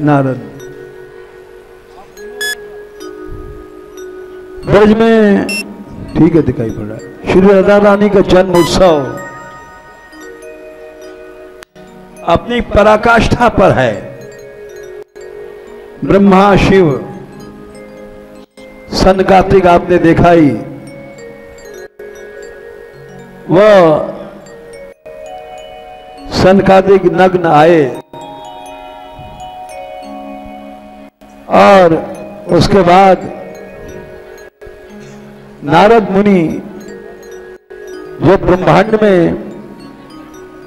नारद। ब्रज में ठीक है दिखाई पड़ रहा है। श्री राधा रानी का जन्म उत्सव अपनी पराकाष्ठा पर है। ब्रह्मा शिव, सन कार्तिक आपने देखा ही। वह सन कार्तिक नग्न आए। और उसके बाद नारद मुनि जो ब्रह्मांड में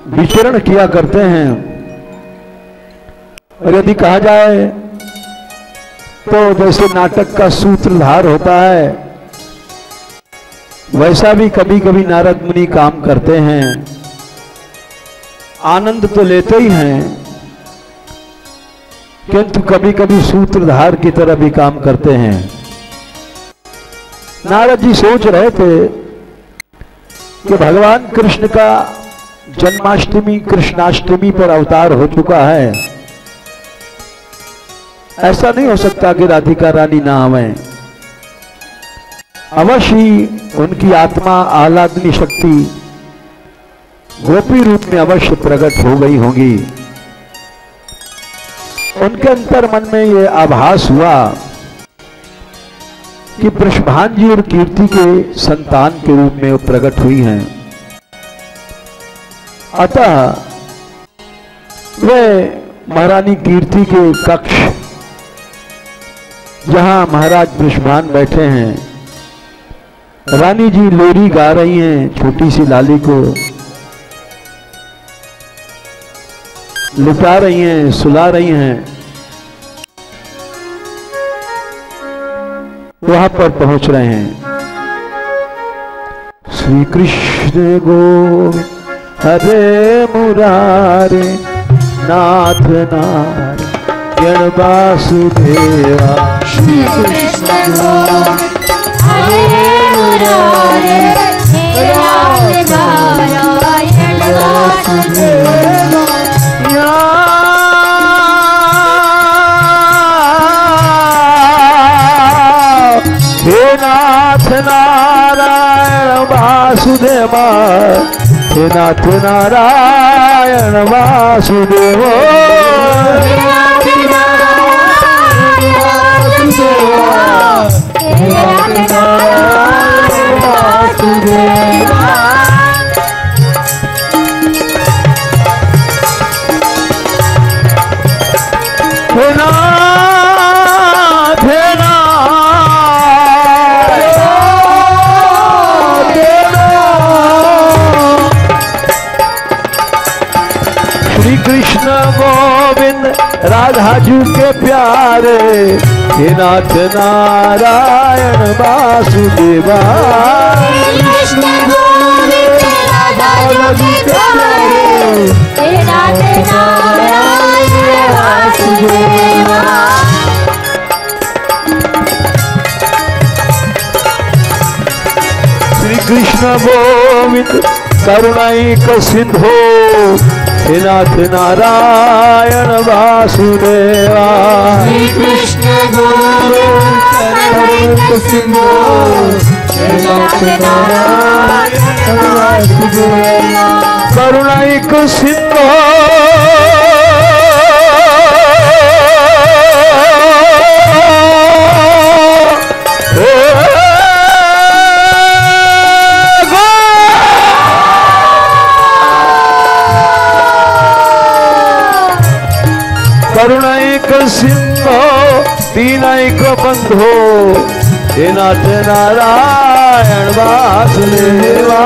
विचरण किया करते हैं, और यदि कहा जाए तो जैसे नाटक का सूत्रधार होता है, वैसा भी कभी कभी नारद मुनि काम करते हैं। आनंद तो लेते ही हैं किंतु कभी कभी सूत्रधार की तरह भी काम करते हैं? नारद जी सोच रहे थे कि भगवान कृष्ण का जन्माष्टमी, कृष्णाष्टमी पर अवतार हो चुका है। ऐसा नहीं हो सकता कि राधिका रानी ना आवे। अवश्य उनकी आत्मा, आह्लादनी शक्ति गोपी रूप में अवश्य प्रकट हो गई होगी। उनके अंतर मन में ये आभास हुआ कि वृषभान जी और कीर्ति के संतान के रूप में वो प्रकट हुई हैं। अतः वे महारानी कीर्ति के कक्ष, जहाँ महाराज वृषभान बैठे हैं। रानी जी लोरी गा रही हैं छोटी सी लाली को। लुटा रही हैं, सुला रही हैं। वहाँ पर पहुँच रहे हैं। श्री कृष्ण गोविंद, हरे मुरारे, नाथ नारायण वासुदेवा। श्री कृष्ण हरे मुरारे नारायण वासुदेव। नारायण वासुदेवा। हे नाथ नारायण वासुदेव। वासुदेव। श्री कृष्ण गोविंद राधा जी के प्यारे हे नाथ नारायण वासुदेवा। श्री कृष्ण गोविंद करुणाईक सिंधो। नाथ नारायण वासुदेवा। कृष्ण सिंधु। सिंधो। सिंधो दीनाईक बंधो हे। नाथ नारायण वासुदेवा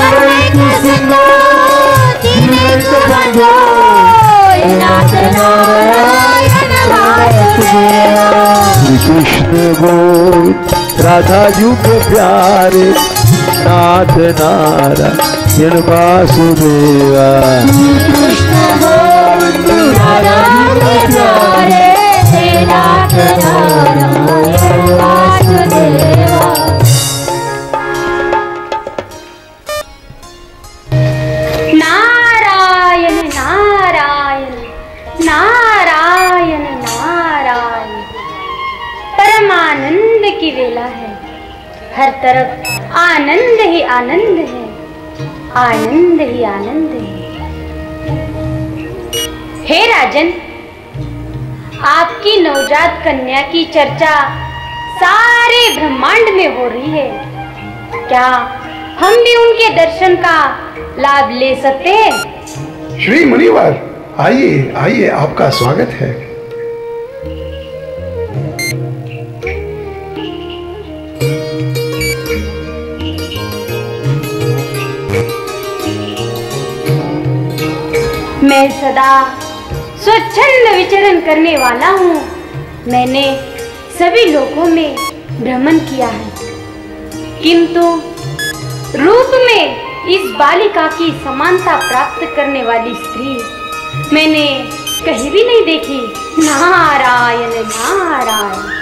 करुणानिधि सिंधु दीननाथ बंधो हे। नाथ नारायण वासुदेवा श्री कृष्ण गोविंद राधा हर तरफ़ आनंद ही आनंद है। आनंद ही आनंद है। हे राजन आपकी नवजात कन्या की चर्चा सारे ब्रह्मांड में हो रही है। क्या हम भी उनके दर्शन का लाभ ले सकते हैं? श्री मुनिवर आइए आइए आपका स्वागत है। मैं सदा स्वच्छंद विचरण करने वाला हूँ। मैंने सभी लोगों में भ्रमण किया है। किंतु रूप में इस बालिका की समानता प्राप्त करने वाली स्त्री मैंने कहीं भी नहीं देखी। नारायण नारायण।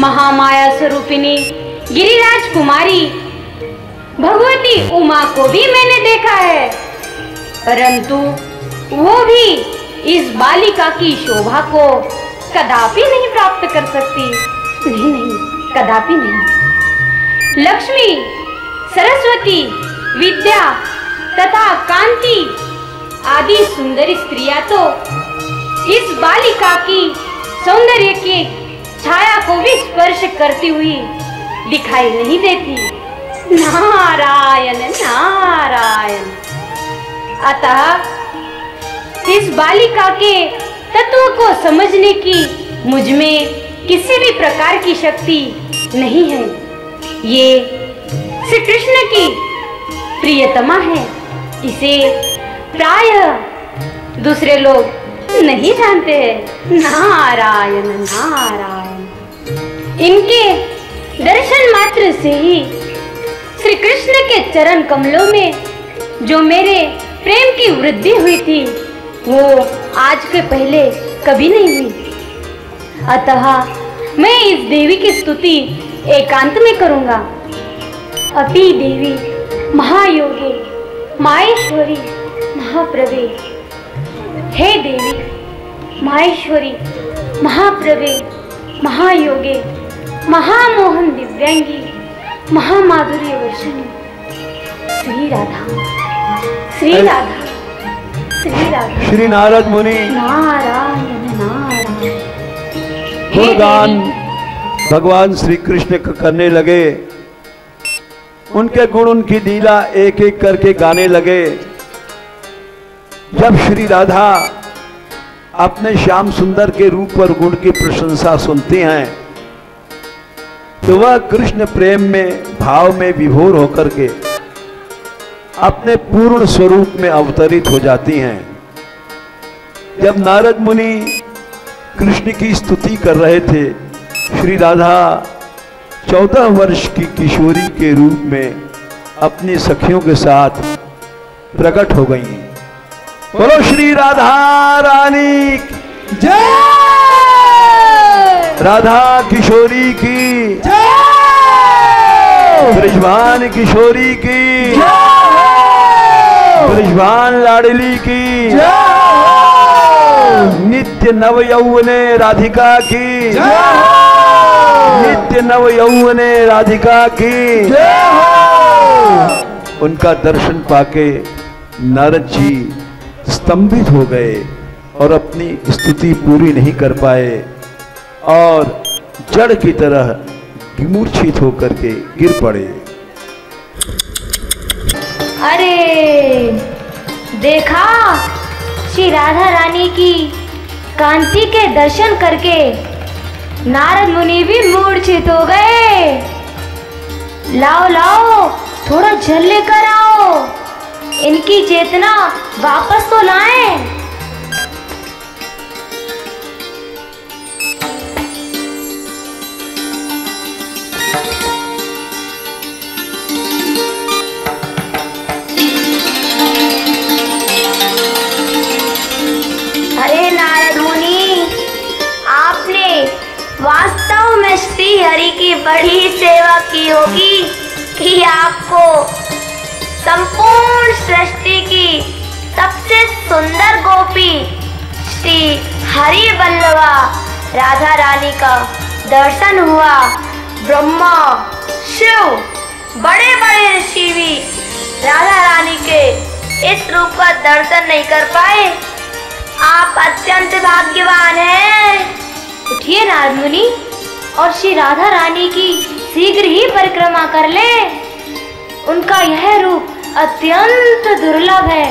महामाया स्वरूपिणी गिरिराज कुमारी, भगवती उमा को भी मैंने देखा है। परंतु वो भी इस बालिका की शोभा को कदापि नहीं प्राप्त कर सकती। नहीं नहीं कदापि नहीं। लक्ष्मी सरस्वती विद्या तथा कांति आदि सुंदर स्त्रियाँ तो इस बालिका की सौंदर्य की छाया को भी स्पर्श करती हुई दिखाई नहीं देती। नारायण नारायण। अतः इस बालिका के तत्व को समझने की मुझमें किसी भी प्रकार की शक्ति नहीं है। ये श्री कृष्ण की प्रियतमा है। इसे प्राय दूसरे लोग नहीं जानते हैं। नारायण नारायण। इनके दर्शन मात्र से ही श्री कृष्ण के चरण कमलों में जो मेरे प्रेम की वृद्धि हुई थी वो आज के पहले कभी नहीं हुई। अतः मैं इस देवी की स्तुति एकांत में करूँगा। अपी देवी, महायोगे, माहेश्वरी, महाप्रभे। हे देवी, माहेश्वरी, महाप्रभे, महायोगे, महामोहन दिव्यांगी महामाधुर्य वर्षणी श्री राधा श्री राधा। श्री नारद मुनि। गुणगान भगवान श्री कृष्ण का करने लगे। उनके गुण उनकी लीला एक एक करके गाने लगे। जब श्री राधा अपने श्याम सुंदर के रूप और गुण की प्रशंसा सुनती हैं तो वह कृष्ण प्रेम में भाव में विभोर होकर के अपने पूर्ण स्वरूप में अवतरित हो जाती हैं। जब नारद मुनि कृष्ण की स्तुति कर रहे थे श्री राधा चौदह वर्ष की किशोरी के रूप में अपनी सखियों के साथ प्रकट हो गई। बोलो श्री राधा रानी जय! राधा किशोरी की ब्रिजभान किशोरी की ब्रिजभान लाडली की। नित्य नव यौवने राधिका की। नित्य नव यौवने राधिका की। उनका दर्शन पाके नारद जी स्तंभित हो गए और अपनी स्तुति पूरी नहीं कर पाए और जड़ की तरह विमूर्छित होकर के गिर पड़े। अरे, देखा? श्री राधा रानी की कांति के दर्शन करके नारद मुनि भी मूर्छित हो गए। लाओ लाओ, थोड़ा जल लेकर आओ। इनकी चेतना वापस तो लाएँ। बल्लवा राधा रानी का दर्शन हुआ, ब्रह्मा, शिव बड़े बड़े ऋषि भी राधा रानी के इस रूप का दर्शन नहीं कर पाए। आप अत्यंत भाग्यवान हैं। उठिए नारद मुनि और श्री राधा रानी की शीघ्र ही परिक्रमा कर ले। उनका यह रूप अत्यंत दुर्लभ है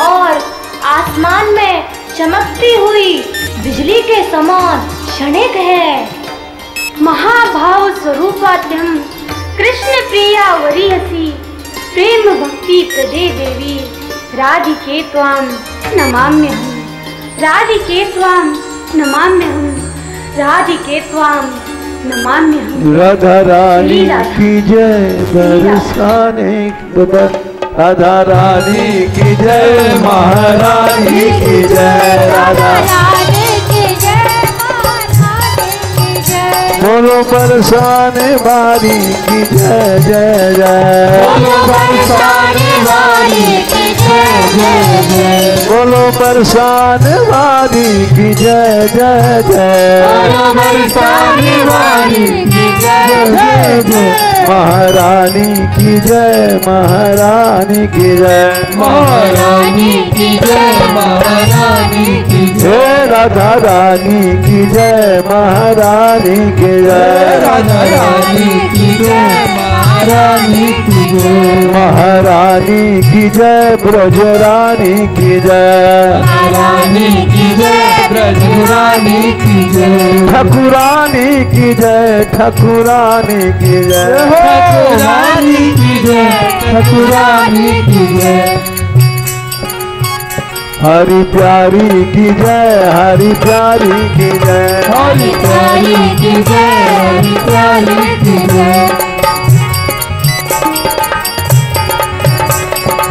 और आसमान में चमकती हुई बिजली के समान क्षणिक है। महाभाव स्वरूपात्यम कृष्ण प्रिया वरियसी। प्रेम भक्ति प्रदे देवी। राधिके त्वाम नमाम्य हूँ राधिके त्वाम नमाम्य हूँ राधिके त्वाम नमाम्य हूँ राधा। रानी की जय बरसाने बर- राधा रानी की जय महारानी की जय। राधा बोलो बरसाने बारी की जय जय जय। बोलो बरसाने वाली की जय जय जय। जय जय महारानी की जय महारानी की जय महारानी की जय। महारानी की जय राधा रानी की जय महारानी की जय राधा रानी की जय महारानी की जय। महारानी की जय ब्रज रानी की जय। रानी की जय ब्रज रानी की जय। ठकुरानी की जय ठकुरानी की जय। ठाकुरानी की जय ठाकुरानी की जय। हरि प्यारी की जय हरी प्यारी की जय। हरि प्यारी की जय हरि प्यारी की जय।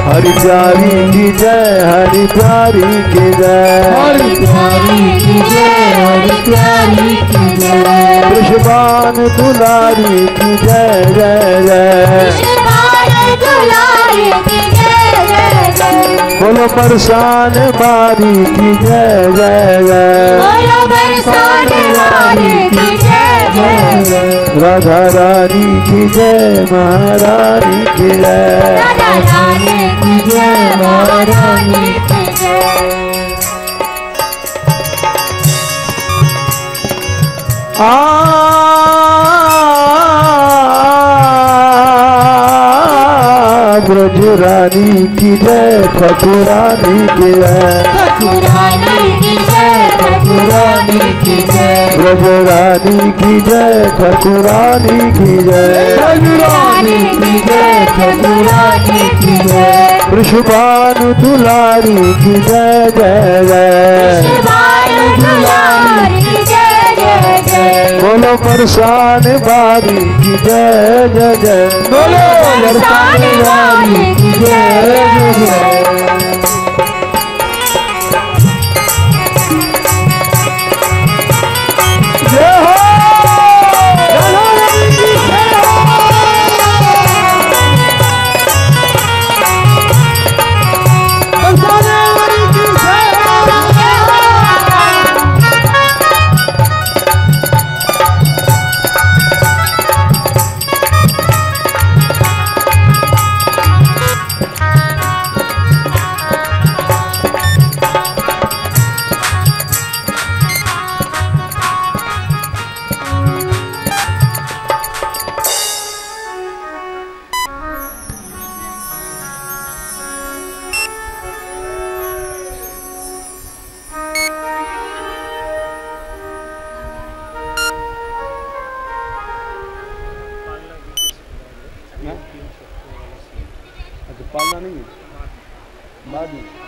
हरी प्यारी की जय हरि प्यारी की जय। हरी प्यारी की जय हरि प्यारी की जय। कृष्ण दुलारी की जय जय जय। बोलो परसान बारी की जय जय जय। राधा रानी की जय महारानी की जय। की जय। आ ब्रज रानी की जय ठकुरानी की जय। ठाकुरानी की जय ठाकुरानी की जय। ब्रज रानी की जय ठकुरानी की जय। की जय ठाकुरानी की जय। वृषभानु दुलारी की जय जय जय। बोलो परसान बारी की जय जय जय। बोलो परसान बारी जय जय पालना नहीं है। बाद में।